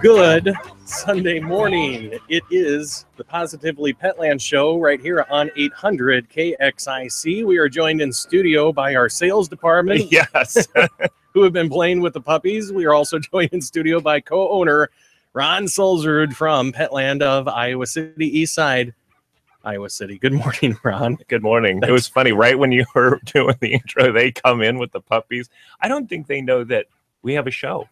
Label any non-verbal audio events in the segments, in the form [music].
Good Sunday morning. It is the PAWSitively Petland Show right here on 800 KXIC. We are joined in studio by our sales department [laughs] Yes. [laughs] who have been playing with the puppies. We are also [laughs] joined in studio by co owner Ron Sulzrud from Petland of Iowa City, East Side, Iowa City. Good morning, Ron. Good morning. It was funny. Right when you [laughs] were doing the intro, they come in with the puppies. I don't think they know that we have a show.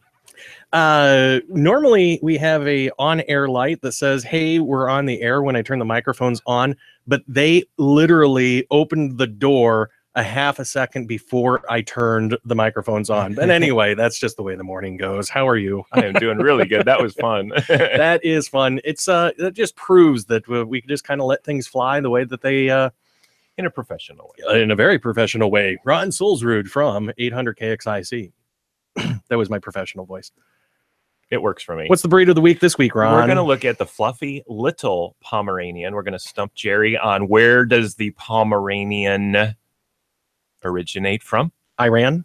Uh, normally we have a on-air light that says, "Hey, we're on the air." When I turn the microphones on, but they literally opened the door a half a second before I turned the microphones on. But [laughs] anyway, that's just the way the morning goes. How are you? I am doing really good. That was fun. [laughs] that is fun. It's uh, that just proves that uh, we can just kind of let things fly the way that they uh, in a professional way. in a very professional way. Ron Sulzrud from 800 KXIC. [clears throat] that was my professional voice. It works for me. What's the breed of the week this week, Ron? We're going to look at the fluffy little Pomeranian. We're going to stump Jerry on where does the Pomeranian originate from? Iran.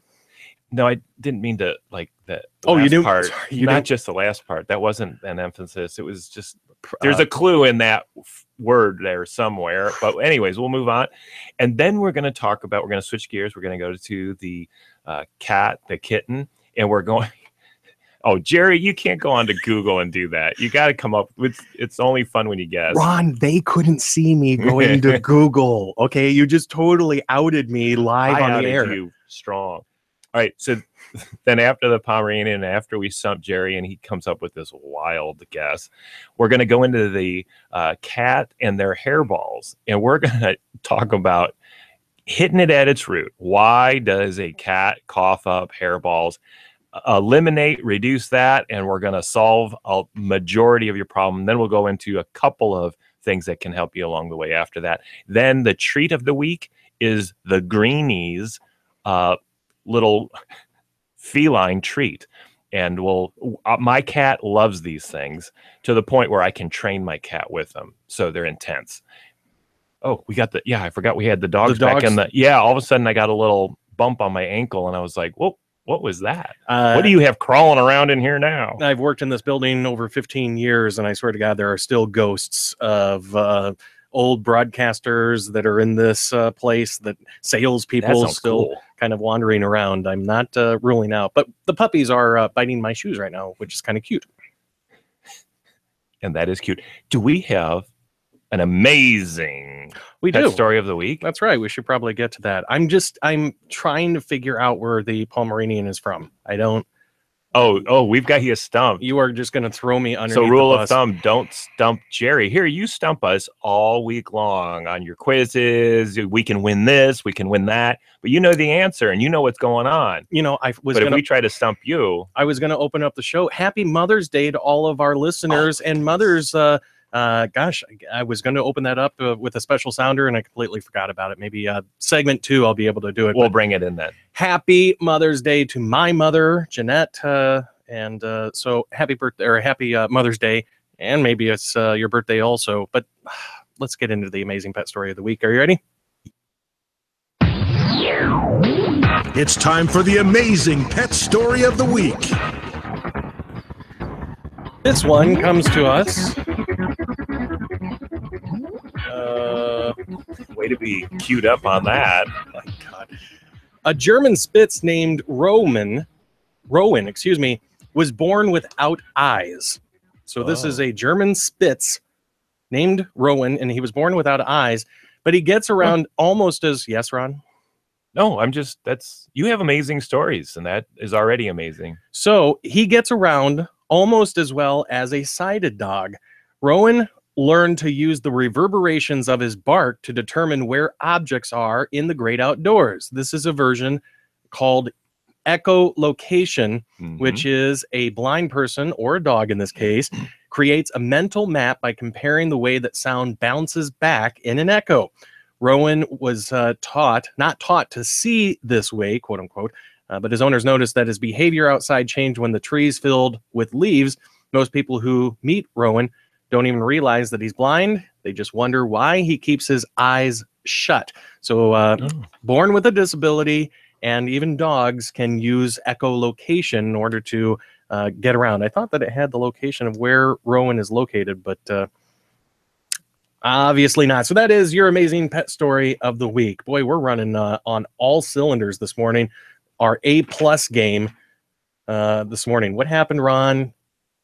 No, I didn't mean to like that. Oh, you didn't- part. sorry, you not didn't- just the last part. That wasn't an emphasis. It was just there's Uh, a clue in that f- word there somewhere. But anyways, we'll move on, and then we're going to talk about. We're going to switch gears. We're going to go to the uh, cat, the kitten, and we're going. Oh, Jerry, you can't go on to Google and do that. You got to come up with. It's only fun when you guess. Ron, they couldn't see me going to [laughs] Google. Okay, you just totally outed me live I on the air. you strong. All right, so then after the Pomeranian, after we stump Jerry and he comes up with this wild guess, we're going to go into the uh, cat and their hairballs, and we're [laughs] going to talk about hitting it at its root. Why does a cat cough up hairballs? Eliminate, reduce that, and we're going to solve a majority of your problem. Then we'll go into a couple of things that can help you along the way after that. Then the treat of the week is the greenies uh, little feline treat. And we'll, uh, my cat loves these things to the point where I can train my cat with them. So they're intense. Oh, we got the, yeah, I forgot we had the dogs, back in the, yeah, all of a sudden I got a little bump on my ankle and I was like, whoa, what was that? Uh, what do you have crawling around in here now? I've worked in this building over 15 years, and I swear to God, there are still ghosts of uh, old broadcasters that are in this uh, place. That salespeople still cool. kind of wandering around. I'm not uh, ruling out, but the puppies are uh, biting my shoes right now, which is kind of cute. And that is cute. Do we have an amazing We do. story of the week? That's right. We should probably get to that. I'm just I'm trying to figure out where the Pomeranian is from. I don't. Oh, oh, we've got you stumped. You are just going to throw me under. So, the rule of thumb: don't stump Jerry. Here, you stump us all week long on your quizzes. We can win this, we can win that, but you know the answer and you know what's going on. You know, I was But if going we to. try to stump you, I was going to open up the show. Happy Mother's Day to all of our listeners and mothers. Uh, uh, gosh, I, I was going to open that up uh, with a special sounder, and I completely forgot about it. Maybe uh, segment two, I'll be able to do it. we'll bring it in then. happy Mother's Day to my mother, Jeanette. Uh, and uh, so happy birthday or happy uh, Mother's Day. And maybe it's uh, your birthday also. But [sighs] let's get into the amazing pet story of the week. Are you ready? It's time for the amazing pet story of the week. This one comes to us. Uh, Way to be queued up on that. my God. A German Spitz named Roman, Rowan, excuse me, was born without eyes. So this is Oh. a German Spitz named Rowan, and he was born without eyes. But he gets around almost as yes, Ron. No, I'm just that's you have amazing stories, and that is already amazing. So he gets around almost as well as a sighted dog. Rowan learned to use the reverberations of his bark to determine where objects are in the great outdoors. This is a version called echolocation, Mhm. which is a blind person or a dog in this case [clears throat] creates a mental map by comparing the way that sound bounces back in an echo. Rowan was uh, taught, not taught to see this way, quote unquote, uh, but his owners noticed that his behavior outside changed when the trees filled with leaves. Most people who meet Rowan don't even realize that he's blind. They just wonder why he keeps his eyes shut. So, uh, Oh. born with a disability, and even dogs can use echolocation in order to uh, get around. I thought that it had the location of where Rowan is located, but uh, obviously not. So that is your amazing pet story of the week. Boy, we're running uh, on all cylinders this morning. Our A plus game uh, this morning. What happened, Ron?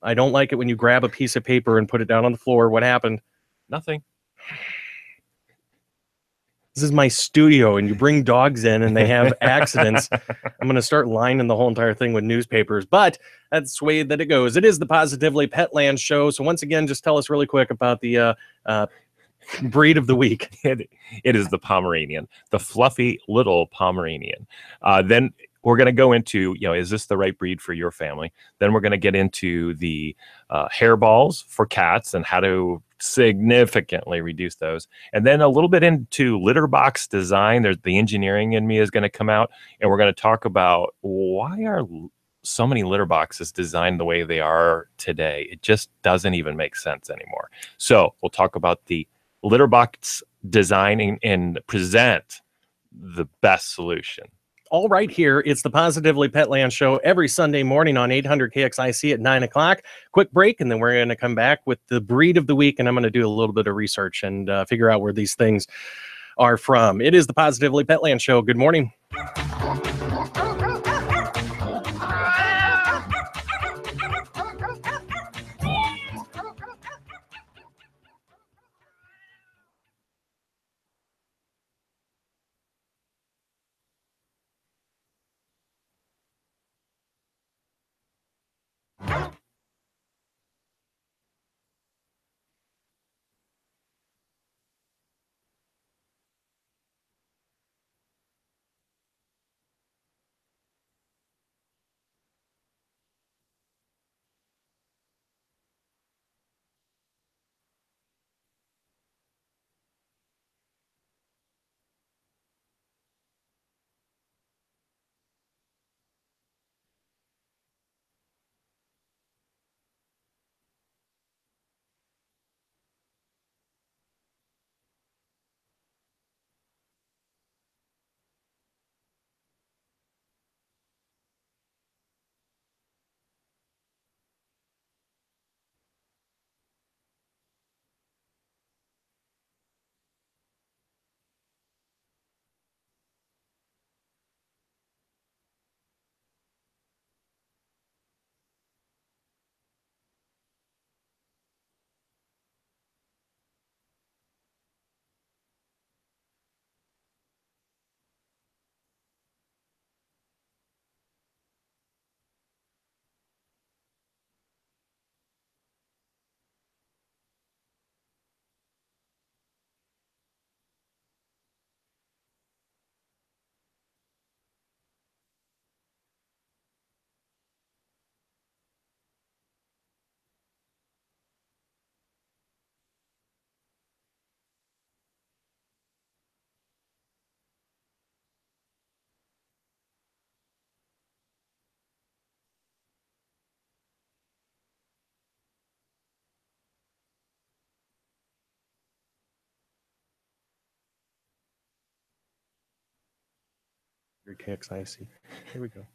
I don't like it when you grab a piece of paper and put it down on the floor. What happened? Nothing. This is my studio, and you bring dogs in and they have [laughs] accidents. I'm going to start lining the whole entire thing with newspapers, but that's the way that it goes. It is the PAWSitively Petland show. So, once again, just tell us really quick about the uh, uh, breed of the week. [laughs] it, it is the Pomeranian, the fluffy little Pomeranian. Uh, then we're going to go into, you know, is this the right breed for your family? Then we're going to get into the uh, hairballs for cats and how to significantly reduce those. And then a little bit into litter box design. There's the engineering in me is going to come out, and we're going to talk about why are so many litter boxes designed the way they are today. It just doesn't even make sense anymore. So we'll talk about the litter box designing and present the best solution. all right here. It's the PAWSitively Petland show every Sunday morning on 800 KXIC at 9 o'clock. Quick break, and then we're going to come back with the breed of the week, and I'm going to do a little bit of research and uh, figure out where these things are from. It is the PAWSitively Petland show. Good morning. Your KXIC. Here we go.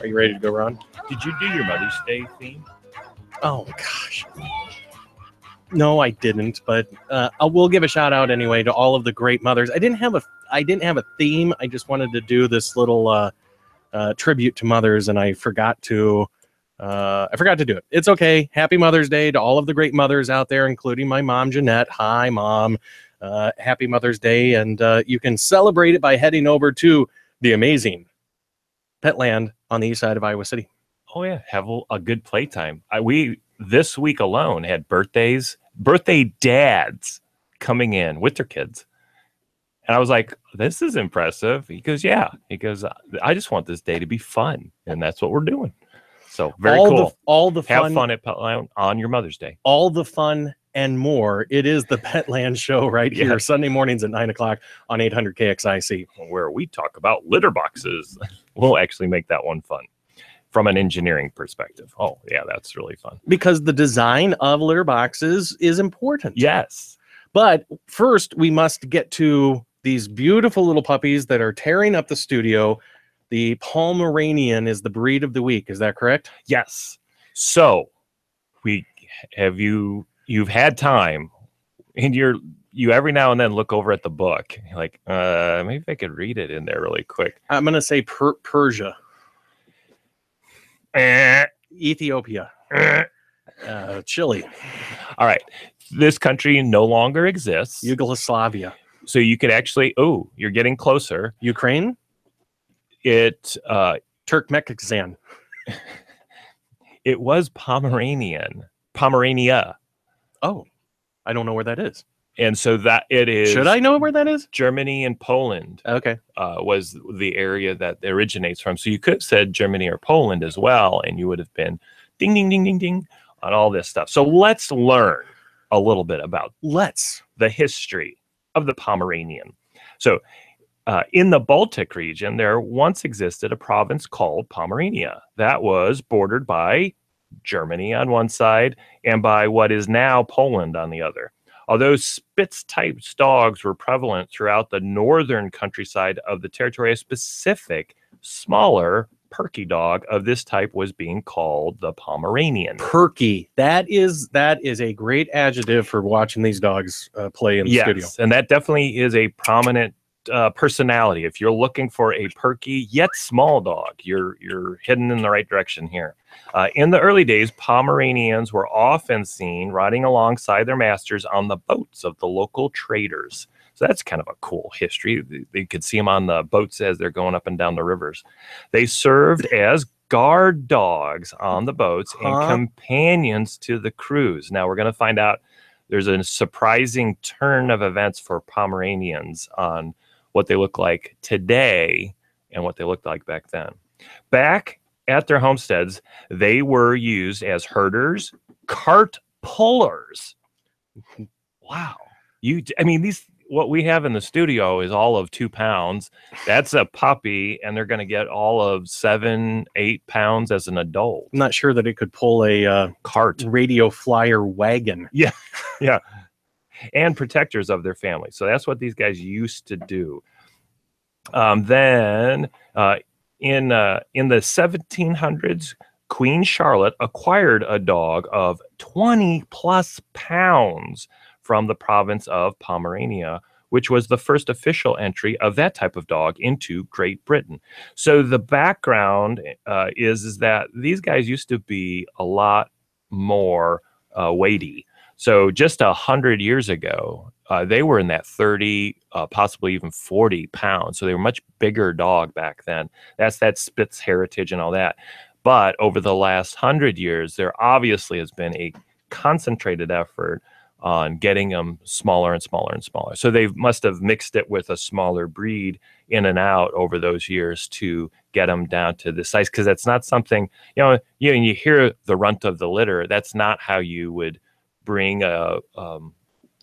Are you ready to go, Ron? Did you do your Mother's Day theme? Oh gosh. No, I didn't, but uh, I will give a shout out anyway to all of the great mothers. I didn't have a I didn't have a theme. I just wanted to do this little uh, uh, tribute to mothers, and I forgot to uh, I forgot to do it. It's okay. Happy Mother's Day to all of the great mothers out there, including my mom Jeanette. Hi, mom. Uh, happy Mother's Day, and uh, you can celebrate it by heading over to the amazing Petland on the east side of Iowa City. Oh yeah, have a, good playtime. We this week alone had birthdays, birthday dads coming in with their kids, and I was like, "This is impressive." He goes, "Yeah." He goes, "I just want this day to be fun, and that's what we're doing." So very all cool. The, all the have fun, fun at Petland on your Mother's Day. all the fun and more. It is the [laughs] Petland Show right here, Yes. Sunday mornings at nine o'clock on 800 KXIC. where we talk about litter boxes. [laughs] we'll actually make that one fun from an engineering perspective. Oh, yeah, that's really fun. Because the design of litter boxes is important. Yes. But first, we must get to these beautiful little puppies that are tearing up the studio. The Pomeranian is the breed of the week. Is that correct? Yes. So, we have you you've had time and you're you every now and then look over at the book You're like uh maybe I could read it in there really quick. I'm going to say per- Persia, Eh, Ethiopia, eh. uh, Chile, All right. This country no longer exists. Yugoslavia, so you could actually oh, you're getting closer. Ukraine, It uh Turkmenistan. it was Pomeranian, Pomerania. Oh, I don't know where that is. and so that it is Should I know where that is? germany and poland Okay. uh, was the area that it originates from so you could have said germany or poland as well and you would have been ding ding ding ding ding on all this stuff so let's learn a little bit about Let's. the history of the pomeranian. So uh, in the baltic region there once existed a province called pomerania that was bordered by germany on one side and by what is now poland on the other. Although Spitz type dogs were prevalent throughout the northern countryside of the territory, a specific, smaller, perky dog of this type was being called the Pomeranian. Perky. That is that is a great adjective for watching these dogs uh, play in the yes, studio. and that definitely is a prominent uh, personality. If you're looking for a perky yet small dog, you're you're heading in the right direction here. Uh, in the early days, Pomeranians were often seen riding alongside their masters on the boats of the local traders. So that's kind of a cool history. You could see them on the boats as they're going up and down the rivers. They served as guard dogs on the boats Huh? and companions to the crews. Now we're going to find out there's a surprising turn of events for Pomeranians on what they look like today and what they looked like back then. Back at their homesteads, they were used as herders, cart pullers. [laughs] Wow. You, I mean, these, what we have in the studio is all of two pounds. That's a puppy, and they're going to get all of seven, eight pounds as an adult. I'm not sure that it could pull a uh, Cart. radio flyer wagon. Yeah, [laughs] yeah, and protectors of their family. So that's what these guys used to do. Um, then uh, in uh, in the 1700s, Queen Charlotte acquired a dog of 20 plus pounds from the province of Pomerania, which was the first official entry of that type of dog into Great Britain. So the background uh, is is that these guys used to be a lot more uh, weighty. So just a hundred years ago, uh, they were in that 30, uh, possibly even 40 pounds. So they were much bigger dog back then. That's that Spitz heritage and all that. But over the last hundred years, there obviously has been a concentrated effort on getting them smaller and smaller and smaller. So they must have mixed it with a smaller breed in and out over those years to get them down to the size. Because that's not something you know. You you hear the runt of the litter. That's not how you would bring a um,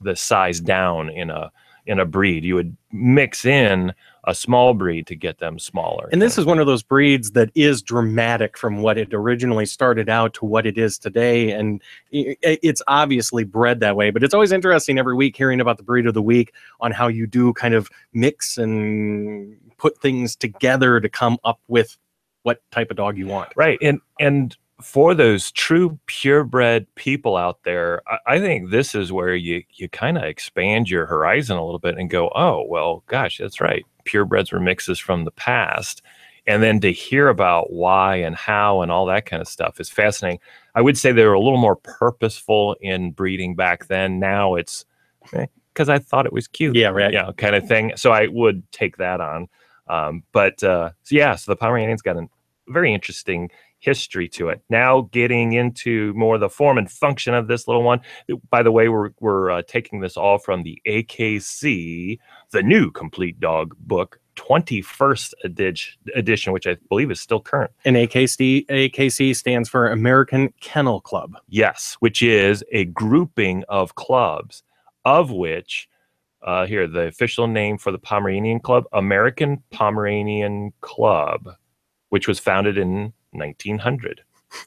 the size down in a in a breed. You would mix in a small breed to get them smaller. And this is one of those breeds that is dramatic from what it originally started out to what it is today. And it's obviously bred that way. But it's always interesting every week hearing about the breed of the week on how you do kind of mix and put things together to come up with what type of dog you want. right and and for those true purebred people out there i, I think this is where you you kind of expand your horizon a little bit and go oh well gosh that's right purebreds were mixes from the past and then to hear about why and how and all that kind of stuff is fascinating. I would say they were a little more purposeful in breeding back then. Now it's because i thought it was cute Yeah, right. yeah kind of thing. So i would take that on. Um, but uh, so yeah so the pomeranian's got a very interesting history to it now getting into more the form and function of this little one by the way we're, we're uh, taking this all from the akc the new complete dog book 21st edition, edition, which I believe is still current. And AKC AKC stands for American Kennel Club. Yes, which is a grouping of clubs, of which, uh, here, the official name for the Pomeranian Club, American Pomeranian Club, which was founded in 1900. [laughs]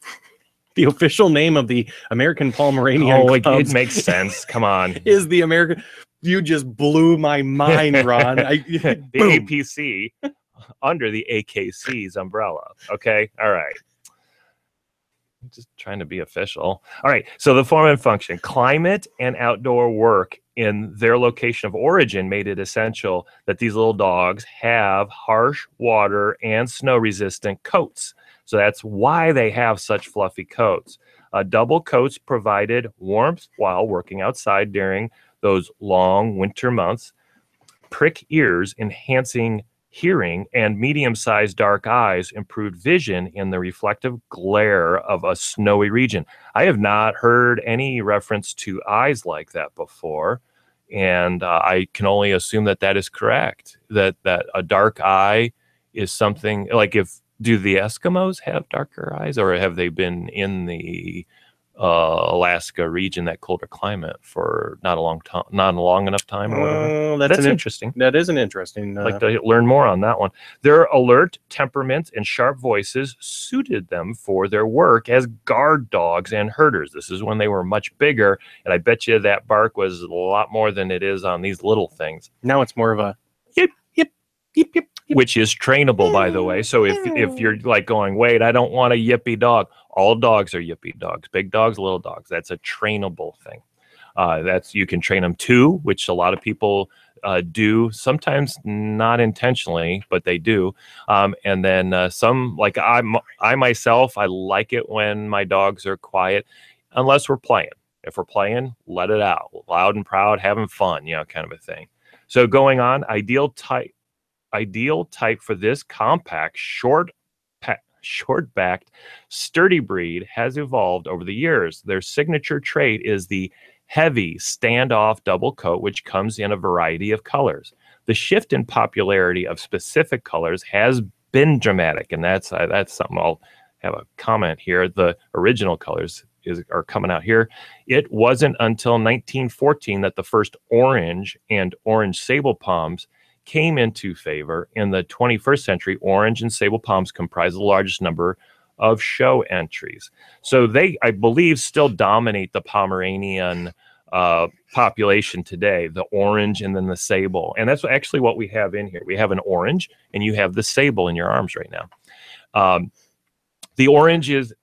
The official name of the American Pomeranian Oh, it, it makes sense. Come on. [laughs] is the American. You just blew my mind, [laughs] Ron. I, the boom. APC under the AKC's umbrella. Okay. All right. I'm just trying to be official. All right. So the form and function climate and outdoor work in their location of origin made it essential that these little dogs have harsh water and snow resistant coats. So that's why they have such fluffy coats. Uh, double coats provided warmth while working outside during those long winter months. Prick ears, enhancing hearing, and medium sized dark eyes improved vision in the reflective glare of a snowy region. I have not heard any reference to eyes like that before. And uh, I can only assume that that is correct. That that a dark eye is something like if do the Eskimos have darker eyes, or have they been in the uh, Alaska region, that colder climate, for not a long time, not a long enough time? Or whatever? Oh, that's, That's interesting. that is an interesting. Uh, like to learn more on that one. Their alert temperaments and sharp voices suited them for their work as guard dogs and herders. This is when they were much bigger, and I bet you that bark was a lot more than it is on these little things. now it's more of a Yip. yip, yip, yip, yip. which is trainable by the way so if if you're like going wait i don't want a yippy dog all dogs are yippy dogs. Big dogs little dogs. That's a trainable thing. Uh, that's you can train them to which a lot of people uh, do sometimes not intentionally but they do. Um, and then uh, some like i i myself i like it when my dogs are quiet unless we're playing. If we're playing let it out. Loud and proud having fun you know kind of a thing. So going on ideal type ideal type for this compact, short, pa- short-backed, sturdy breed has evolved over the years. Their signature trait is the heavy standoff double coat, which comes in a variety of colors. The shift in popularity of specific colors has been dramatic, and that's uh, that's something I'll have a comment here. The original colors is are coming out here. It wasn't until 1914 that the first orange and orange sable palms came into favor. In the 21st century, orange and sable palms comprise the largest number of show entries. So they, I believe, still dominate the Pomeranian uh, population today the orange and then the sable. And that's actually what we have in here. We have an orange and you have the sable in your arms right now. Um, the orange is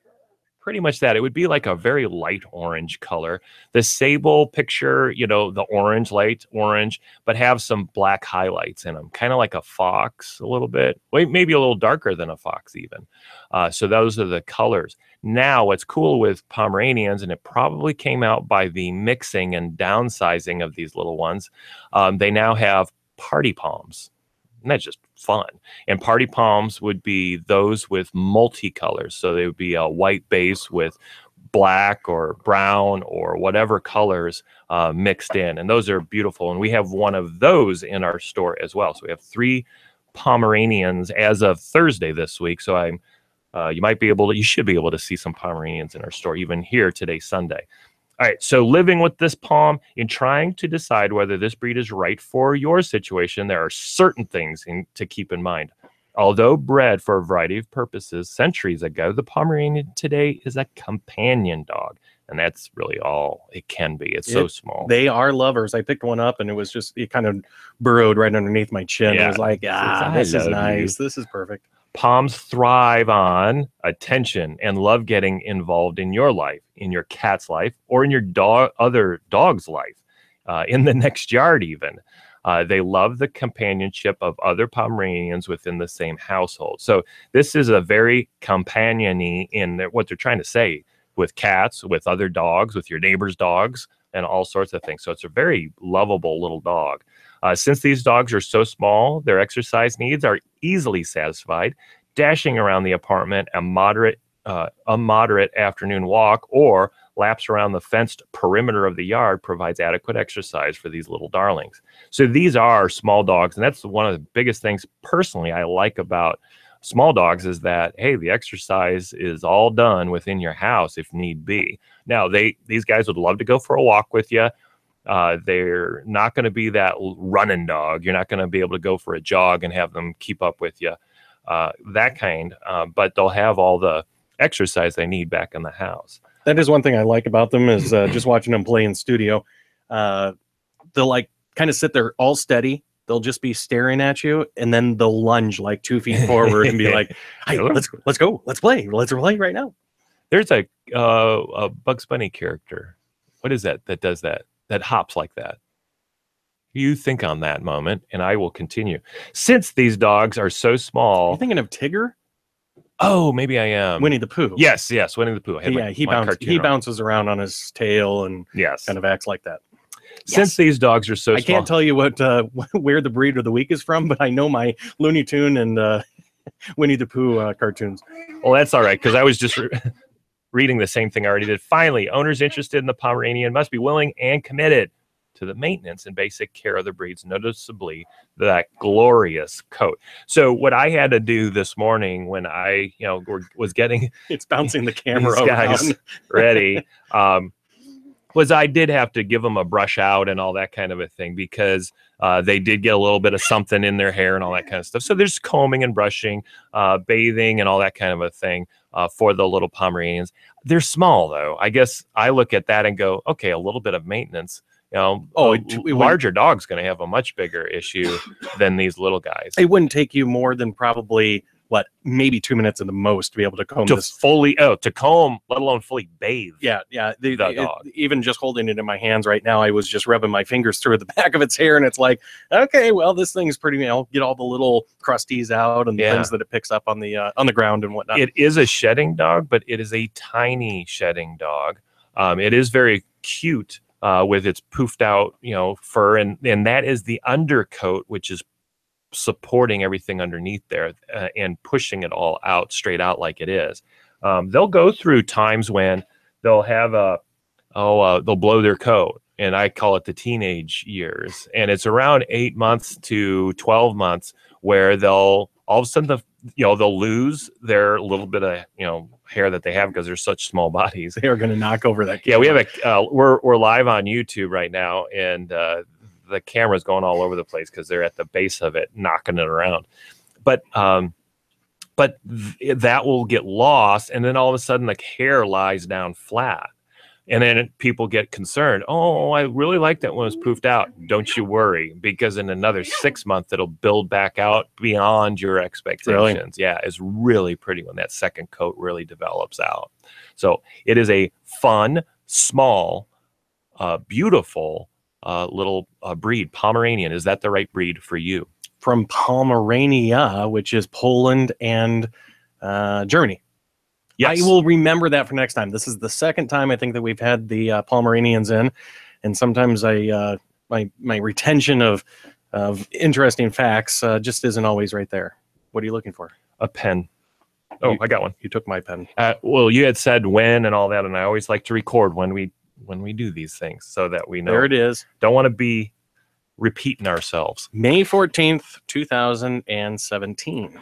pretty much that. It would be like a very light orange color. The sable picture, you know, the orange, light orange, but have some black highlights in them, kind of like a fox a little bit. Wait, maybe a little darker than a fox even. Uh, so those are the colors. Now, what's cool with Pomeranians, and it probably came out by the mixing and downsizing of these little ones, um, they now have party palms. And that's just fun. And party palms would be those with multicolors. So they would be a white base with black or brown or whatever colors uh, mixed in. And those are beautiful. And we have one of those in our store as well. So we have three Pomeranians as of Thursday this week. So I'm, uh, you might be able to, you should be able to see some Pomeranians in our store, even here today, Sunday. All right, so living with this palm in trying to decide whether this breed is right for your situation, there are certain things in, to keep in mind. Although bred for a variety of purposes centuries ago, the Pomeranian today is a companion dog, and that's really all it can be. It's so small. They are lovers. I picked one up and it was just it kind of burrowed right underneath my chin. Yeah. I was like, ah, this is love you." nice. This is perfect. Palms thrive on attention and love getting involved in your life, in your cat's life, or in your dog, other dog's life, uh, in the [laughs] next yard, even. Uh, they love the companionship of other Pomeranians within the same household. So this is a very companiony in their, what they're trying to say with cats, with other dogs, with your neighbor's dogs, and all sorts of things. So it's a very lovable little dog. Uh, since these dogs are so small, their exercise needs are easily satisfied. Dashing around the apartment a moderate, uh, a moderate afternoon walk, or laps around the fenced perimeter of the yard provides adequate exercise for these little darlings. So these are small dogs, and that's one of the biggest things personally I like about small dogs is that hey, the exercise is all done within your house if need be. Now they these guys would love to go for a walk with you. Uh, they're not going to be that running dog. You're not going to be able to go for a jog and have them keep up with you, uh, that kind. Uh, but they'll have all the exercise they need back in the house. That is one thing I like about them is uh, just watching them play in studio. Uh, they'll like kind of sit there all steady. They'll just be staring at you, and then they'll lunge like two feet [laughs] forward and be like, "Hey, let's let's go, let's play, let's play right now." There's a uh, a Bugs Bunny character. What is that that does that? That hops like that. You think on that moment, and I will continue. Since these dogs are so small, You thinking of Tigger, oh, maybe I am. Winnie the Pooh? Yes, yes, Winnie the Pooh. I had my- yeah. He my bounces. He bounces around on his tail and Yes. kind of acts like that. Since these dogs are so I small, can't tell you what uh, [laughs] where the breed of the week is from, but I know my Looney Tune and uh, [laughs] Winnie the Pooh uh, cartoons. Well, that's all right because I was just [laughs] reading the same thing I already did. Finally, owners interested in the Pomeranian must be willing and committed to the maintenance and basic care of the breeds, noticeably that glorious coat. So, what I had to do this morning when I, you know, were, was getting [laughs] It's bouncing the [laughs] camera guys. [laughs] ready um, was I did have to give them a brush out and all that kind of a thing because uh, they did get a little bit of something in their hair and all that kind of stuff. So there's combing and brushing, uh, bathing, and all that kind of a thing uh, for the little Pomeranians. They're small though. I guess I look at that and go, okay, a little bit of maintenance. You know, Oh, a it- it larger dog's going to have a much bigger issue than these little guys. It wouldn't take you more than probably what maybe two minutes at the most to be able to comb to this. fully, oh, to comb, let alone fully bathe. Yeah, yeah. The, The it- dog. even just holding it in my hands right now, I was just rubbing my fingers through the [laughs] back of its hair, and it's like, okay, well, this thing's pretty. You know, get all the little crusties out and the Yeah. things that it picks up on the uh, on the ground and whatnot. it is a shedding dog, but it is a tiny shedding dog. Um, it is very cute uh, with its poofed out, you know, fur, and and that is the undercoat, which is supporting everything underneath there uh, and pushing it all out straight out like it is. Um, they'll go through times when they'll have a oh uh, they'll blow their coat, and I call it the teenage years, and it's around eight months to twelve months where they'll all of a sudden the you know they'll lose their little bit of you know hair that they have because they're such small [laughs] bodies. they are going to knock over that. Yeah, we have a uh, we're we're live on YouTube right now, and uh, the camera's going all over the place because they're at the base of it, knocking it around. But um, but th- that will get lost, and then all of a sudden the hair lies down flat, and then it- people get concerned. Oh, I really like that one was poofed out. Don't you worry, because in another six months it'll build back out beyond your expectations. Really? Yeah, it's really pretty when that second coat really develops out. So it is a fun, small, uh, beautiful uh, little uh, breed. Pomeranian. Is that the right breed for you? from Pomerania, which is Poland and uh, Germany. Yes. I will remember that for next time. This is the second time I think that we've had the uh, Pomeranians in, and sometimes I uh, my my retention of of interesting facts uh, just isn't always right there. What are you looking for? a pen. Oh, You- I got one. You took my pen. Uh, well, you had said when and all that, and I always like to record when we when we do these things so that we know. There it is. Don't want to be repeating ourselves. May 14th, 2017.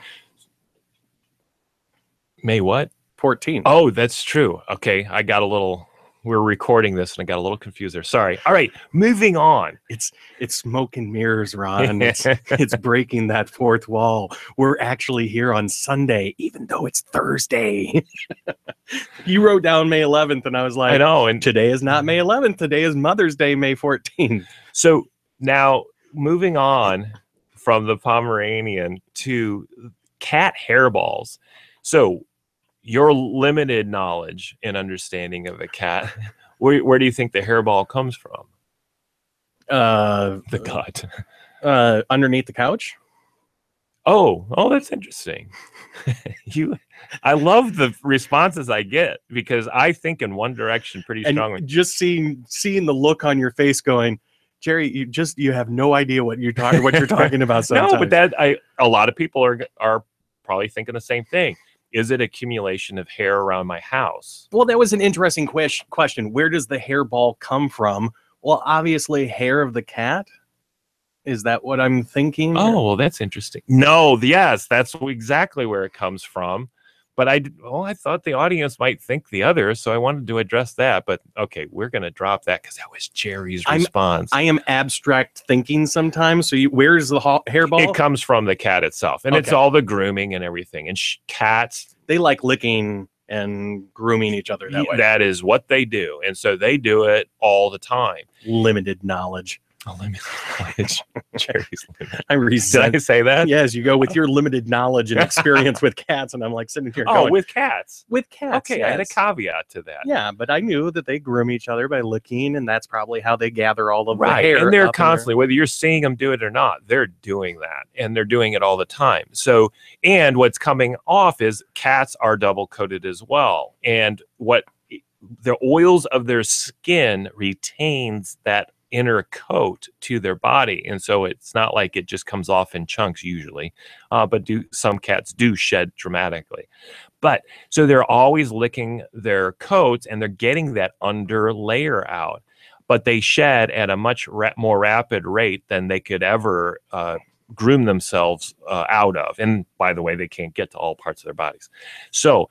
May what? 14. Oh, that's true. Okay, I got a little. We're recording this, and I got a little confused there. Sorry. All right, moving on. It's it's smoke and mirrors, Ron. It's [laughs] it's breaking that fourth wall. We're actually here on Sunday, even though it's Thursday. [laughs] you wrote down May 11th, and I was like, I know, and today is not May 11th. Today is Mother's Day, May 14th. So now moving on from the Pomeranian to cat hairballs. So your limited knowledge and understanding of a cat, [laughs] where, where do you think the hairball comes from? Uh, The gut. uh, underneath the couch. Oh, oh, that's interesting. [laughs] you, I love the responses I get because I think in one direction pretty And strongly. just seeing seeing the look on your face, going, Jerry, you just you have no idea what you're talking what you're [laughs] talking about. Sometimes. No, but that I a lot of people are are probably thinking the same thing. Is it accumulation of hair around my house? Well, that was an interesting ques- question. Where does the hairball come from? Well, obviously, hair of the cat. Is that what I'm thinking? Oh, well, that's interesting. No, yes, that's exactly where it comes from. But I, well, I thought the audience might think the other, so I wanted to address that. But okay, we're going to drop that because that was Jerry's I'm- response. I am abstract thinking sometimes. So, you, where's the ha- hairball? it comes from the cat itself, and it's all the grooming and everything. And sh- cats, they like licking and grooming each other that way. that is what they do, and so they do it all the time. Limited knowledge. Unlimited knowledge. [laughs] Jerry's limit. I Did resent. I say that? Yes, you go with oh. your limited knowledge and [laughs] experience with cats, and I'm like sitting here Oh, going with cats. with cats. Okay, I had a caveat to that. Yeah, but I knew that they groom each other by licking, and that's probably how they gather all of the right hair. and they're constantly whether you're seeing them do it or not they're doing that and they're doing it all the time so and what's coming off is cats are double coated as well and what the oils of their skin retains that inner coat to their body and so it's not like it just comes off in chunks usually uh, but do some cats do shed dramatically but so they're always licking their coats and they're getting that under layer out but they shed at a much ra- more rapid rate than they could ever uh, groom themselves uh, out of. And by the way, they can't get to all parts of their bodies. So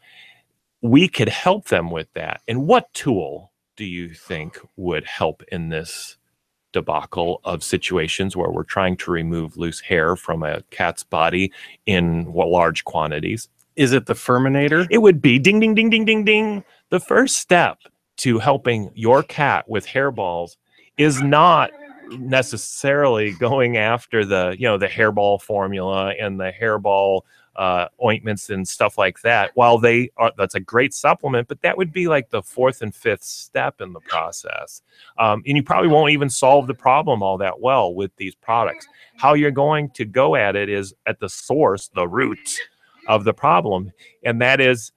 we could help them with that. And what tool do you think would help in this debacle of situations where we're trying to remove loose hair from a cat's body in large quantities? Is it the Furminator? It would be ding, ding, ding, ding, ding, ding. The first step to helping your cat with hairballs is not necessarily going after the, you know, the hairball formula and the hairball uh, ointments and stuff like that. While they are, that's a great supplement, but that would be like the fourth and fifth step in the process. Um, and you probably won't even solve the problem all that well with these products. How you're going to go at it is at the source, the root of the problem, and that is.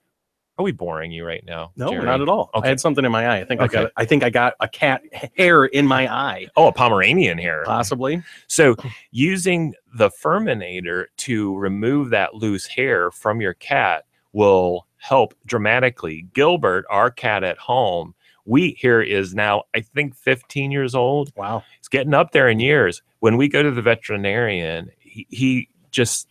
Are we boring you right now? No, Jerry? not at all. Okay. I had something in my eye. I think I got. I think I got a cat hair in my eye, Oh, a Pomeranian hair. possibly. So, using the Furminator to remove that loose hair from your cat will help dramatically. Gilbert, our cat at home, Wheat here is now, I think, 15 years old. Wow. It's getting up there in years. When we go to the veterinarian, he, he just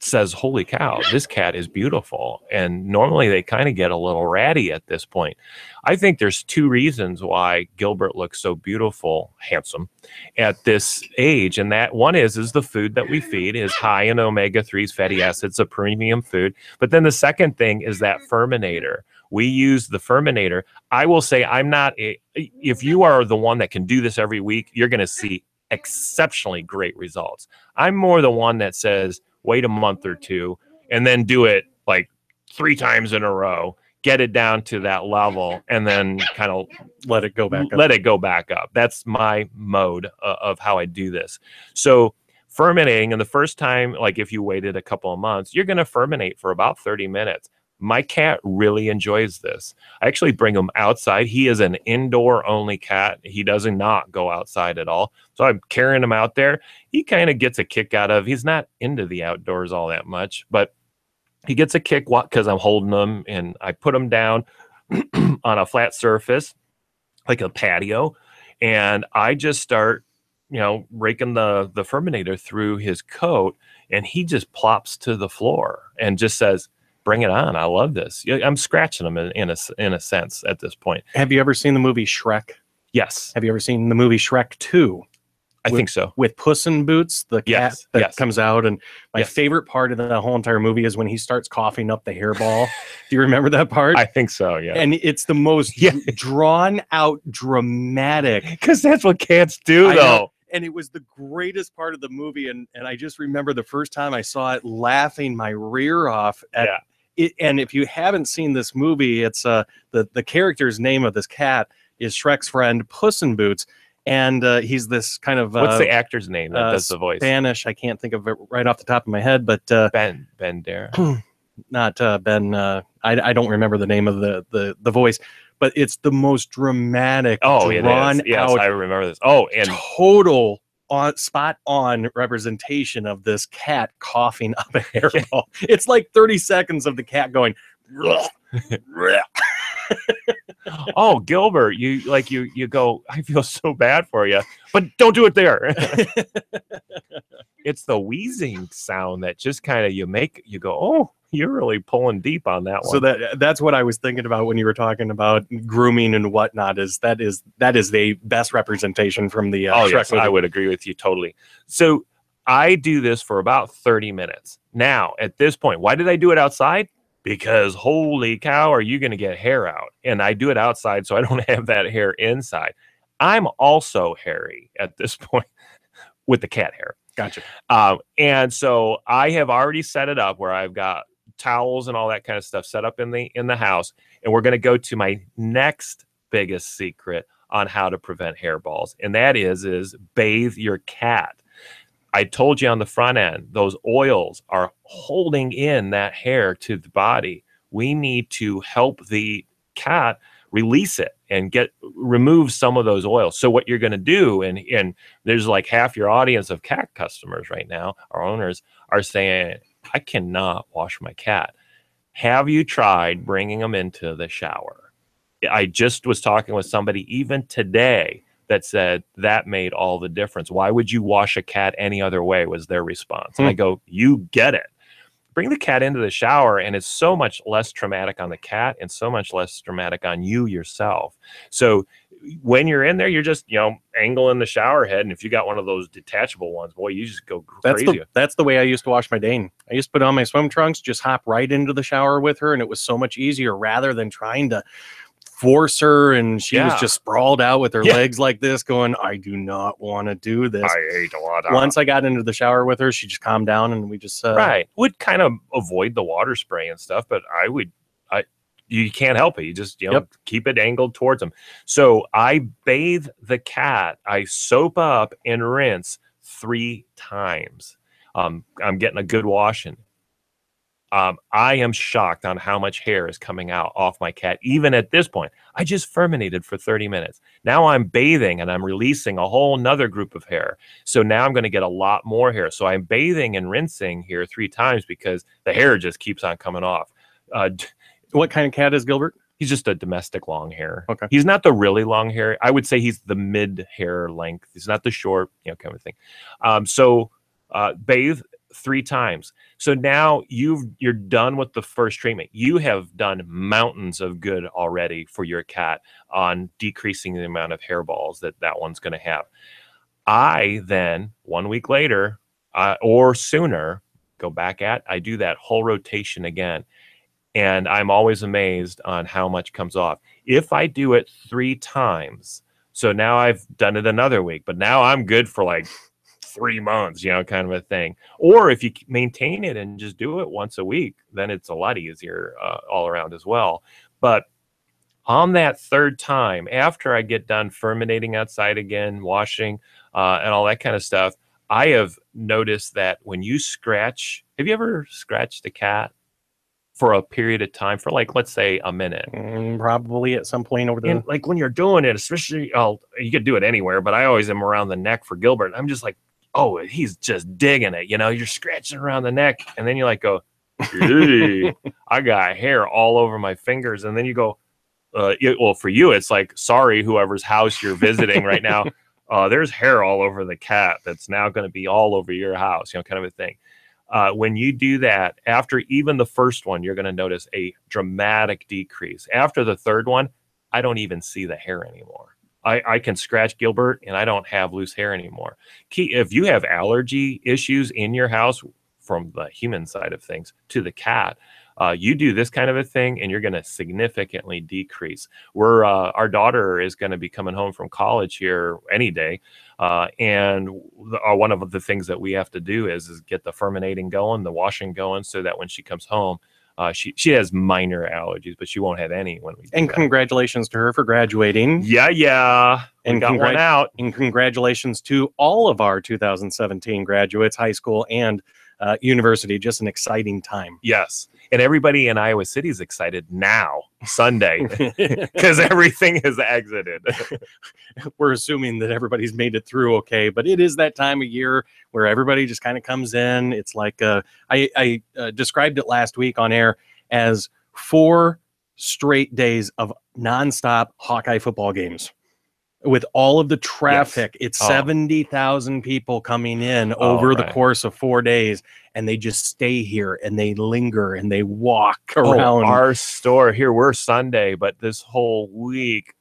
says, Holy cow, this cat is beautiful. And normally they kind of get a little ratty at this point. I think there's two reasons why Gilbert looks so beautiful, handsome at this age. And that one is is the food that we feed is high in omega 3s, fatty acids, a premium food. But then the second thing is that furminator. We use the furminator. I will say I'm not a if you are the one that can do this every week, you're going to see exceptionally great results. I'm more the one that says wait a month or two and then do it like three times in a row, get it down to that level and then kind of Let it go back up. let it go back up. That's my mode uh, of how I do this. So fermenting, and the first time, like if you waited a couple of months, you're going to fermentate for about 30 minutes. My cat really enjoys this. I actually bring him outside. He is an indoor only cat. He does not go outside at all. So I'm carrying him out there. He kind of gets a kick out of. He's not into the outdoors all that much, but he gets a kick because I'm holding him and I put him down [clears throat] on a flat surface like a patio and i just start you know raking the the furminator through his coat and he just plops to the floor and just says bring it on i love this i'm scratching them in, in a in a sense at this point Have you ever seen the movie Shrek? yes Have you ever seen the movie Shrek 2 i With- think so with Puss in Boots, the cat Yes, that yes. comes out? And my Yes. favorite part of the whole entire movie is when he starts coughing up the hairball. Do you remember that part? i think so yeah and it's the most Yeah. drawn out, dramatic. [laughs] because that's what cats do I know. though And it was the greatest part of the movie. And, and I just remember the first time I saw it laughing my rear off at Yeah. It. And if you haven't seen this movie, it's uh the, the character's name of this cat is Shrek's friend Puss in Boots. And uh, he's this kind of what's uh, the actor's name that uh, does the voice Spanish. I can't think of it right off the top of my head, but uh, ben Bandera. [clears throat] not uh, Ben. Uh, I, I don't remember the name of the, the the voice, but it's the most dramatic, oh it drawn is yes out, i remember this oh and total on spot on representation of this cat coughing up a hairball. it's like 30 seconds of the cat going. [laughs] oh, Gilbert, you like you you go. I feel so bad for you, but don't do it there. [laughs] it's the wheezing sound that just kind of you make you go, oh, you're really pulling deep on that one. So that that's what I was thinking about when you were talking about grooming and whatnot. Is that is that is the best representation from the uh, oh Shrek yes, movie. I would agree with you totally. So I do this for about 30 minutes. Now, at this point, why did I do it outside? Because holy cow, are you going to get hair out? And I do it outside so I don't [laughs] have that hair inside. I'm also hairy at this [laughs] point with the cat hair. Gotcha. Um, and so I have already set it up where I've got towels and all that kind of stuff set up in the in the house, and we're going to go to my next biggest secret on how to prevent hairballs, and that is is bathe your cat. I told you on the front end, those oils are holding in that hair to the body. We need to help the cat release it and get remove some of those oils. So what you're going to do, and and there's like half your audience of cat customers right now, our owners are saying, I cannot wash my cat. Have you tried bringing them into the shower? I just was talking with somebody even today that said that made all the difference. Why would you wash a cat any other way? Was their response. And I hmm. go, You get it. Bring the cat into the shower, and it's so much less traumatic on the cat and so much less traumatic on you yourself. So when you're in there, you're just, you know, angling the shower head. And if you got one of those detachable ones, boy, you just go That's crazy. the that's the way I used to wash my Dane. I used to put on my swim trunks, just hop right into the shower with her, and it was so much easier rather than trying to force her and she was just sprawled out with her Yeah. legs like this going i do not want to do this I hate a lot. once i got into the shower with her she just calmed down and we just uh, right would kind of avoid the water spray and stuff but i would you can't help it you just you know Yep. keep it angled towards them so i bathe the cat i soap up and rinse three times um, i'm getting a good washing um, I am shocked on how much hair is coming out off my cat. Even at this point, I just furminated for 30 minutes. Now I'm bathing and I'm releasing a whole nother group of hair. So now I'm going to get a lot more hair. So I'm bathing and rinsing here three times because the hair just keeps on coming off. Uh, what kind of cat is gilbert he's just a domestic long hair. Okay. He's not the really long hair. I would say he's the mid hair length. He's not the short, you know, kind of thing. Um, so uh, bathe three times. So now you've you're done with the first treatment. You have done mountains of good already for your cat on decreasing the amount of hairballs that that one's going to have. I then one week later uh, or sooner go back at. I do that whole rotation again, and I'm always amazed on how much comes off. If I do it three times, so now I've done it another week, but now I'm good for like three months, you know, kind of a thing. Or if you maintain it and just do it once a week, then it's a lot easier uh, all around as well. But on that third time, after I get done furminating outside again, washing, uh, and all that kind of stuff, I have noticed that when you scratch, have you ever scratched a cat for a period of time, for like, let's say a minute? Mm, probably at some point over the And like when you're doing it, especially, oh, you could do it anywhere, but I always am around the neck for Gilbert. I'm just like, oh, he's just digging it. You know, you're scratching around the neck, and then you like go, [laughs] I got hair all over my fingers, and then you go, uh, yeah, well, for you, it's like, sorry, whoever's house you're visiting right now. [laughs] Uh, there's hair all over the cat that's now going to be all over your house, you know, kind of a thing. Uh, when you do that, after even the first one, you're going to notice a dramatic decrease. After the third one, I don't even see the hair anymore. I, I can scratch Gilbert and I don't have loose hair anymore. Key, if you have allergy issues in your house from the human side of things to the cat, uh, you do this kind of a thing and you're going to significantly decrease. We're uh, our daughter is going to be coming home from college here any day, uh, and uh, one of the things that we have to do is is get the furminating going, the washing going, so that when she comes home, uh, she she has minor allergies, but she won't have any when we. do and congratulations to her for graduating yeah, yeah, we And got congrat- one out. and congratulations to all of our 2017 graduates high school and uh, university. Just an exciting time. Yes. And everybody in Iowa City is excited now, Sunday, [laughs] because everything is exited. [laughs] We're assuming that everybody's made it through okay, but it is that time of year where everybody just kind of comes in. It's like uh, I, I uh, described it last week on air as four straight days of nonstop Hawkeye football games. With all of the traffic, it's Oh. 70,000 people coming in Oh, over the course of four days, and they just stay here and they linger and they walk Oh, around. our store here, we're Sunday, but this whole week,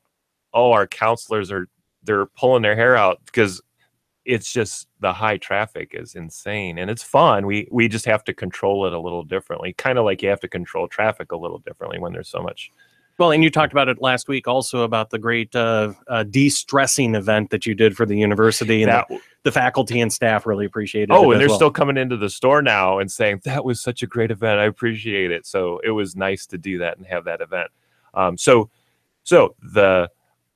oh, our counselors are they're pulling their hair out because it's just the high traffic is insane and it's fun. We we just have to control it a little differently, kind of like you have to control traffic a little differently when there's so much. Well, and you talked about it last week also about the great uh, uh, de-stressing event that you did for the university, and That, the, the faculty and staff really appreciated it. oh, and they're well. still coming into the store now and saying that was such a great event. I appreciate it. So it was nice to do that and have that event. Um, so so the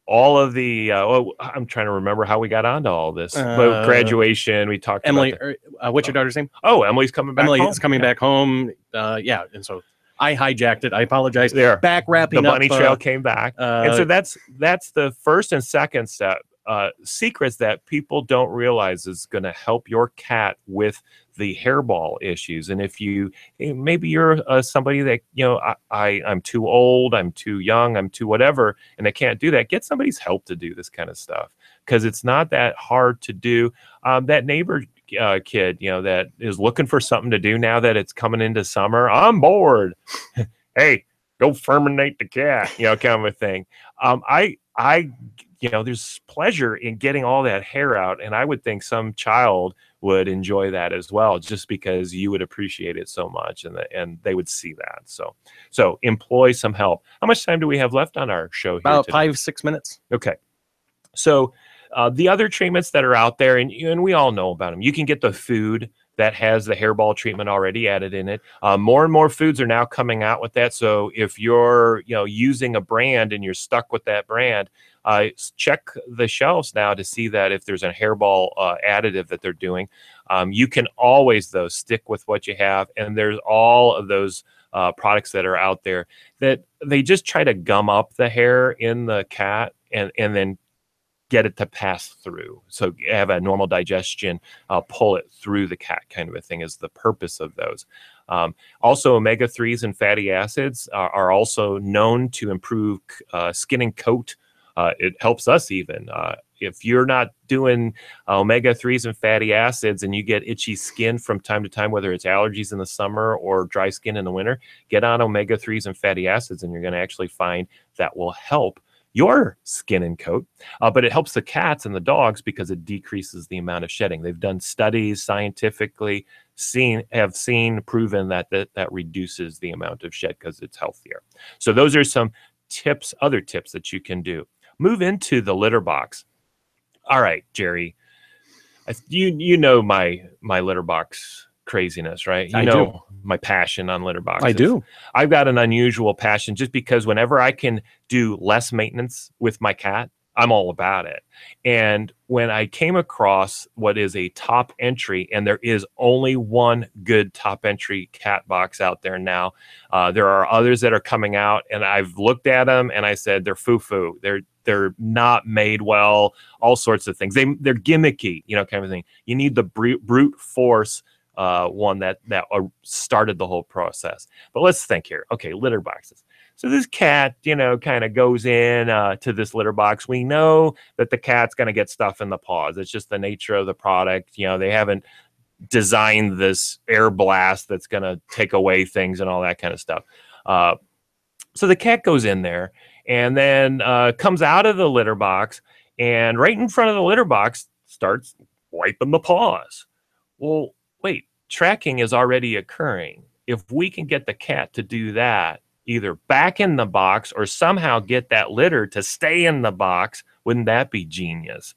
all of the uh, well, I'm trying to remember how we got onto all this. Uh, but graduation, we talked Emily. the- uh, what's your daughter's name? oh, Emily's coming back. Emily home? is coming Yeah. back home. Uh, yeah, and so I hijacked it. I apologize. There, Back wrapping the up. trail uh, came back, uh, and so that's that's the first and second step. Uh, secrets that people don't realize is going to help your cat with the hairball issues. And if you eh, maybe you're uh, somebody that you know I, I I'm too old, I'm too young, I'm too whatever, and I can't do that. Get somebody's help to do this kind of stuff because it's not that hard to do. Um, that neighbor uh, kid, you know, that is looking for something to do now that it's coming into summer. I'm bored. [laughs] hey, go furminate the cat, you know, kind of a thing. Um, I, I, you know, there's pleasure in getting all that hair out, and I would think some child would enjoy that as well, just because you would appreciate it so much, and the, and they would see that. So, so employ some help. How much time do we have left on our show here? about today? five six minutes. Okay. So uh, the other treatments that are out there, and, and we all know about them, you can get the food that has the hairball treatment already added in it. Uh, more and more foods are now coming out with that. So if you're you know using a brand and you're stuck with that brand, uh, check the shelves now to see that if there's a hairball uh, additive that they're doing. Um, you can always though stick with what you have, and there's all of those uh, products that are out there that they just try to gum up the hair in the cat and and then get it to pass through. So have a normal digestion, uh, pull it through the cat kind of a thing is the purpose of those. Um, also, omega 3s and fatty acids are, are also known to improve uh, skin and coat. Uh, it helps us even. Uh, if you're not doing omega 3s and fatty acids and you get itchy skin from time to time, whether it's allergies in the summer or dry skin in the winter, get on omega 3s and fatty acids, and you're going to actually find that will help your skin and coat. Uh, but it helps the cats and the dogs because it decreases the amount of shedding. They've done studies scientifically, seen have seen proven that that, that reduces the amount of shed because it's healthier. So those are some tips, other tips that you can do. Move into the litter box. All right, Jerry, you you know my my litter box craziness, right? You I do. know my passion on litter boxes. I do. I've got an unusual passion just because whenever I can do less maintenance with my cat, I'm all about it. And when I came across what is a top entry, and there is only one good top entry cat box out there now, uh, there are others that are coming out, and I've looked at them and I said they're foo foo. They're they're not made well. All sorts of things. They they're gimmicky, you know, kind of thing. You need the brute, brute force uh, one that that uh, started the whole process. But let's think here. Okay, litter boxes. So this cat, you know, kind of goes in uh, to this litter box. We know that the cat's going to get stuff in the paws. It's just the nature of the product. You know, they haven't designed this air blast that's going to take away things and all that kind of stuff. Uh, so the cat goes in there and then uh, comes out of the litter box and right in front of the litter box starts wiping the paws. Well, wait, tracking is already occurring. If we can get the cat to do that, either back in the box or somehow get that litter to stay in the box, wouldn't that be genius?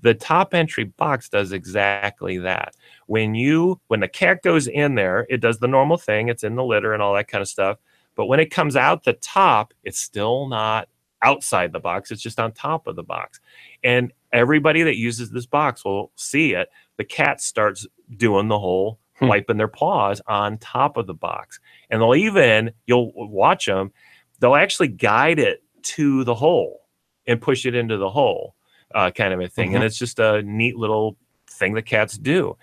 The top entry box does exactly that. When you when the cat goes in there, it does the normal thing, it's in the litter and all that kind of stuff. But when it comes out the top, it's still not outside the box, it's just on top of the box. And everybody that uses this box will see it. The cat starts doing the whole Hmm. wiping their paws on top of the box. And they'll even, you'll watch them, they'll actually guide it to the hole and push it into the hole, uh, kind of a thing. And it's just a neat little thing that cats do.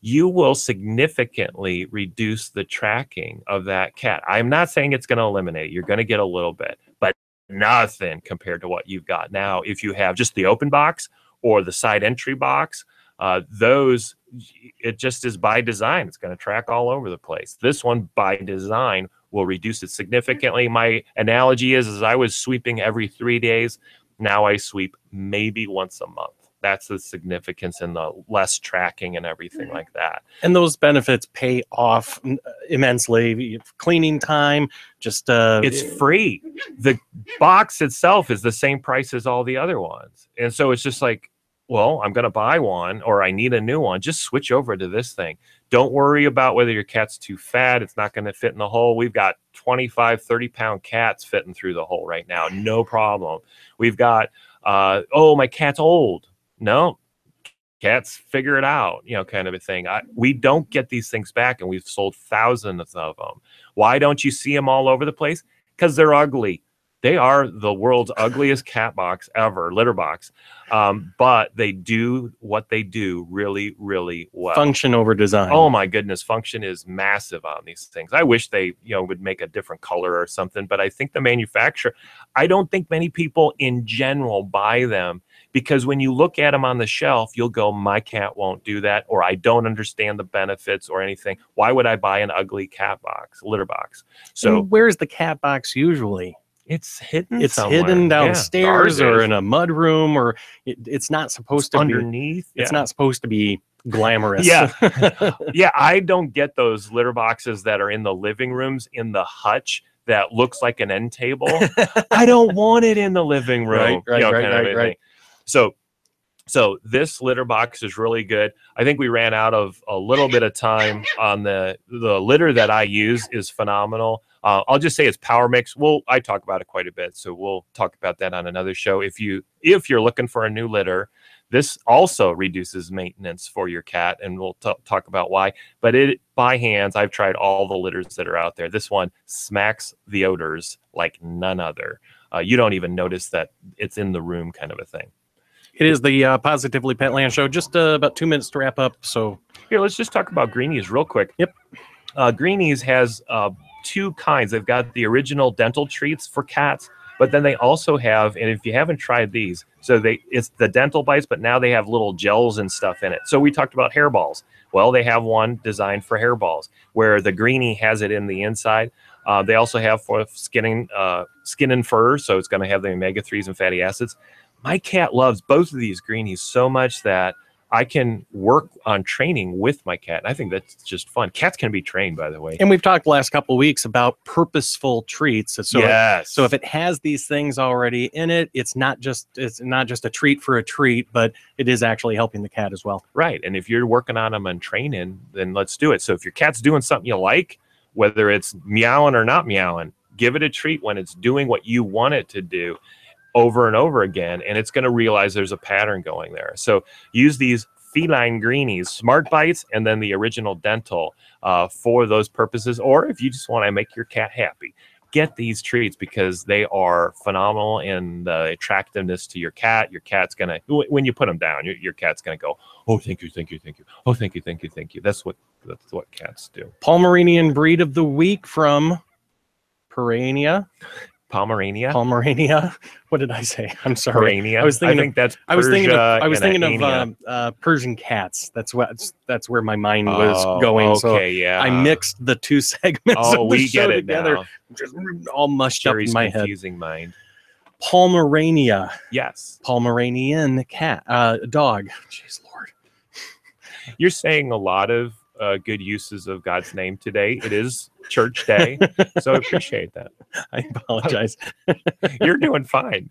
You will significantly reduce the tracking of that cat. I'm not saying it's going to eliminate it. You're going to get a little bit, but nothing compared to what you've got now. If you have just the open box or the side entry box, uh, those it just is by design. It's going to track all over the place. This one by design will reduce it significantly. My analogy is, is I was sweeping every three days. Now I sweep maybe once a month. That's the significance and the less tracking and everything like that. And those benefits pay off immensely. Cleaning time, just uh, It's free. The box itself is the same price as all the other ones. And so it's just like, well, I'm going to buy one or I need a new one. Just switch over to this thing. Don't worry about whether your cat's too fat. It's not going to fit in the hole. We've got 25, 30 pound cats fitting through the hole right now. No problem. We've got, uh, oh, my cat's old. No, cats figure it out, you know, kind of a thing. I, we don't get these things back, and we've sold thousands of them. Why don't you see them all over the place? Because they're ugly. They are the world's ugliest cat box ever, litter box. Um, but they do what they do really, really well. function over design. Oh my goodness, function is massive on these things. I wish they, you know, would make a different color or something, but I think the manufacturer, I don't think many people in general buy them because when you look at them on the shelf, you'll go, my cat won't do that, or I don't understand the benefits or anything. Why would I buy an ugly cat box, litter box? So And where's the cat box usually? Hmm. it's hidden. It's somewhere. hidden downstairs ours or in a mud room, or it, it's not supposed to be. underneath. It's not supposed to be glamorous. Yeah. [laughs] [laughs] yeah, I don't get those litter boxes that are in the living rooms in the hutch that looks like an end table. I don't [laughs] want it in the living room. Right, right, you know, right, kind right, right. So so this litter box is really good. I think we ran out of a little bit of time on the the litter that I use is phenomenal. Uh, I'll just say it's Power Mix. Well, I talk about it quite a bit, so we'll talk about that on another show. If you if you're looking for a new litter, this also reduces maintenance for your cat, and we'll t- talk about why. But it by hands, I've tried all the litters that are out there. This one smacks the odors like none other. Uh, you don't even notice that it's in the room, kind of a thing. It is the uh, PAWSitively Petland show. Just uh, about two minutes to wrap up. So Here, let's just talk about Greenies real quick. Yep. Uh, Greenies has uh, two kinds. They've got the original dental treats for cats, but then they also have, and if you haven't tried these, so they it's the dental bites, but now they have little gels and stuff in it. So we talked about hairballs. Well, they have one designed for hairballs where the Greenie has it in the inside. Uh, they also have for skinning, uh, skin and fur, so it's going to have the omega threes and fatty acids. My cat loves both of these greenies so much that I can work on training with my cat. I think that's just fun. Cats can be trained, by the way. And we've talked the last couple of weeks about purposeful treats. So, yes. so if it has these things already in it, it's not just it's not just a treat for a treat, but it is actually helping the cat as well. right, and if you're working on them and training, then let's do it. So if your cat's doing something you like, whether it's meowing or not meowing, give it a treat when it's doing what you want it to do over and over again, and it's going to realize there's a pattern going there. So use these feline greenies, smart bites, and then the original dental uh, for those purposes. Or if you just want to make your cat happy, get these treats because they are phenomenal in the attractiveness to your cat. Your cat's gonna when you put them down, your, your cat's gonna go, oh, thank you, thank you, thank you, oh, thank you, thank you, thank you. That's what that's what cats do. Pomeranian breed of the week from Perania. Pomerania, Pomerania. [laughs] What did I say? I'm sorry. Pomerania. I was thinking of- think that's I was thinking of I was thinking of um, uh, Persian cats. That's what that's where my mind was Oh, going. So Okay, yeah. I mixed the two [laughs] segments Oh, of the we show get it together, now. just all mushed Jerry's up in my head. confusing mind. Pomerania, Yes, Pomeranian cat, uh, dog. Jeez, Lord. you're saying a lot of uh, good uses of God's name today. It is Church Day, so I appreciate that. [laughs] I apologize. [laughs] You're doing fine.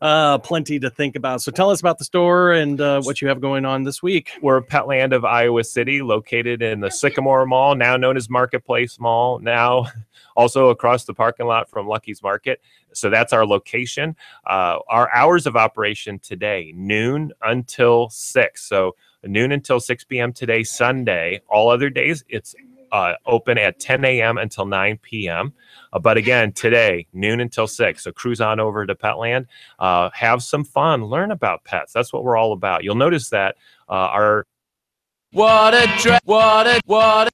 Uh, plenty to think about. So tell us about the store and uh, what you have going on this week. We're Petland of Iowa City, located in the Sycamore Mall, now known as Marketplace Mall, now [laughs] also across the parking lot from Lucky's Market. So that's our location. Uh, our hours of operation today, noon until six. So noon until 6 p.m. today, Sunday. All other days, it's uh, open at 10 a.m. until 9 p.m. Uh, but again, today, noon until 6. So cruise on over to Petland, uh, have some fun, learn about pets. That's what we're all about. You'll notice that uh, our What a dra- what a what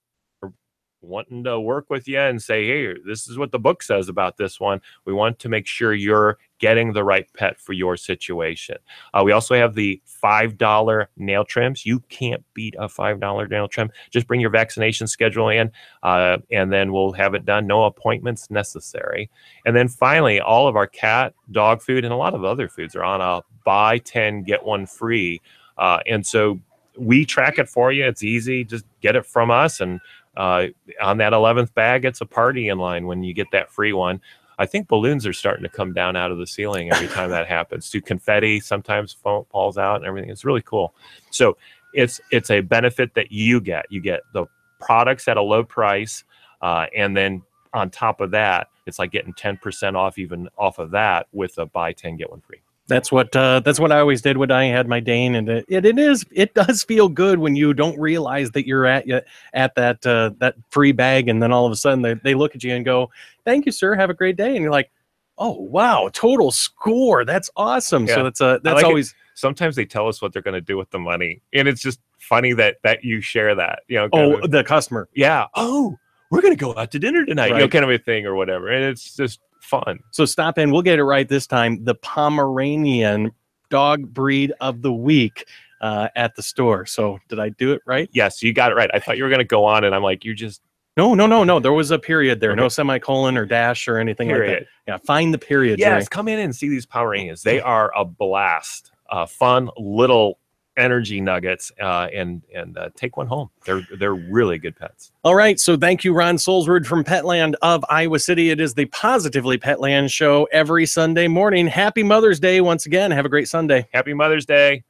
wanting to work with you and say, hey, this is what the book says about this one. We want to make sure you're getting the right pet for your situation. Uh, we also have the $5 nail trims. You can't beat a $5 nail trim. Just bring your vaccination schedule in, uh, and then we'll have it done. No appointments necessary. And then finally, all of our cat, dog food, and a lot of other foods are on a buy 10, get one free. Uh, and so we track it for you. It's easy. Just get it from us and uh, on that 11th bag, it's a party in line when you get that free one. I think balloons are starting to come down out of the ceiling every time that [laughs] happens. To confetti sometimes fall, falls out and everything. It's really cool. So it's it's a benefit that you get. You get the products at a low price, uh, and then on top of that, it's like getting 10% off even off of that with a buy 10 get one free. That's what uh, that's what I always did when I had my Dane, and it, it, it is it does feel good when you don't realize that you're at at that uh, that free bag, and then all of a sudden they, they look at you and go, "Thank you, sir. Have a great day," and you're like, "Oh wow, total score. That's awesome." Yeah. So that's uh, that's like it. always Sometimes they tell us what they're going to do with the money, and it's just funny that that you share that. You know, oh of- the customer. yeah. Oh, we're going to go out to dinner tonight. You know, kind of a thing or whatever, and it's just fun. So stop in. We'll get it right this time. The Pomeranian dog breed of the week uh, at the store. So did I do it right? Yes, you got it right. I thought you were going to go on, and I'm like, you just No, no, no, no. There was a period there. No semicolon or dash or anything like period. that. Yeah, find the period. Yes, Jerry. come in and see these Pomeranians. They are a blast. Uh, fun little energy nuggets uh, and and uh, take one home. They're they're really good pets. All right, so thank you, Ron Solsrud from Petland of Iowa City. It is the PAWSitively Petland show every Sunday morning. Happy Mother's Day once again. Have a great Sunday. Happy Mother's Day.